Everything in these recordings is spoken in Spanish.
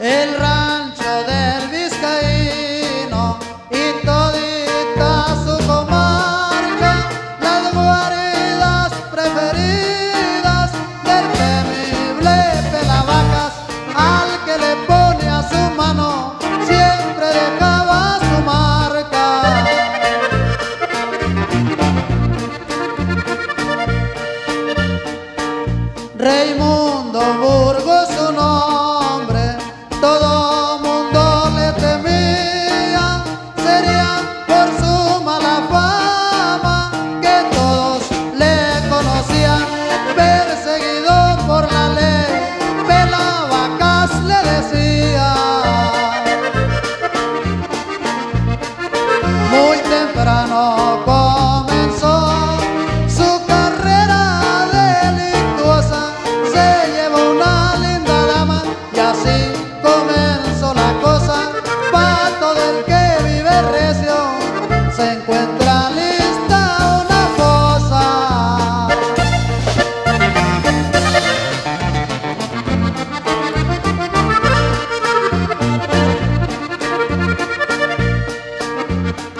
el rancho del vizcaíno y todita su comarca, las guaridas preferidas del temible pelavacas, al que le pone a su mano siempre dejaba su marca. Raimundo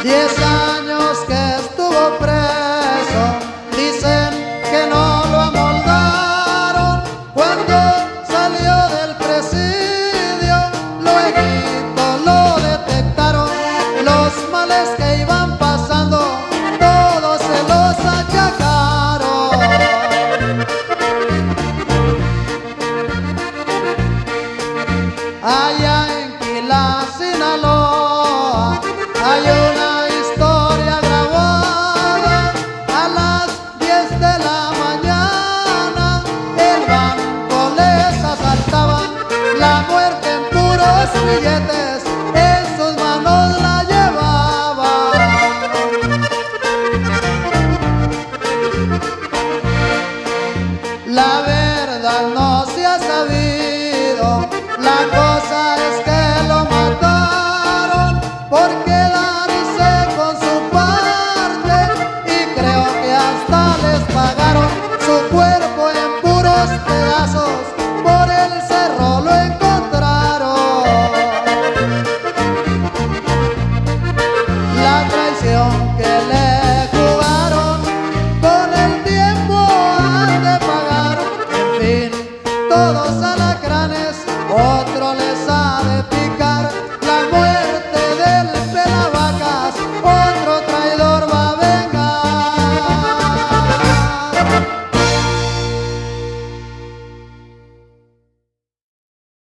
yes billetes, en sus manos la llevaba. La verdad no se ha sabido. todos alacranes, otro les ha de picar.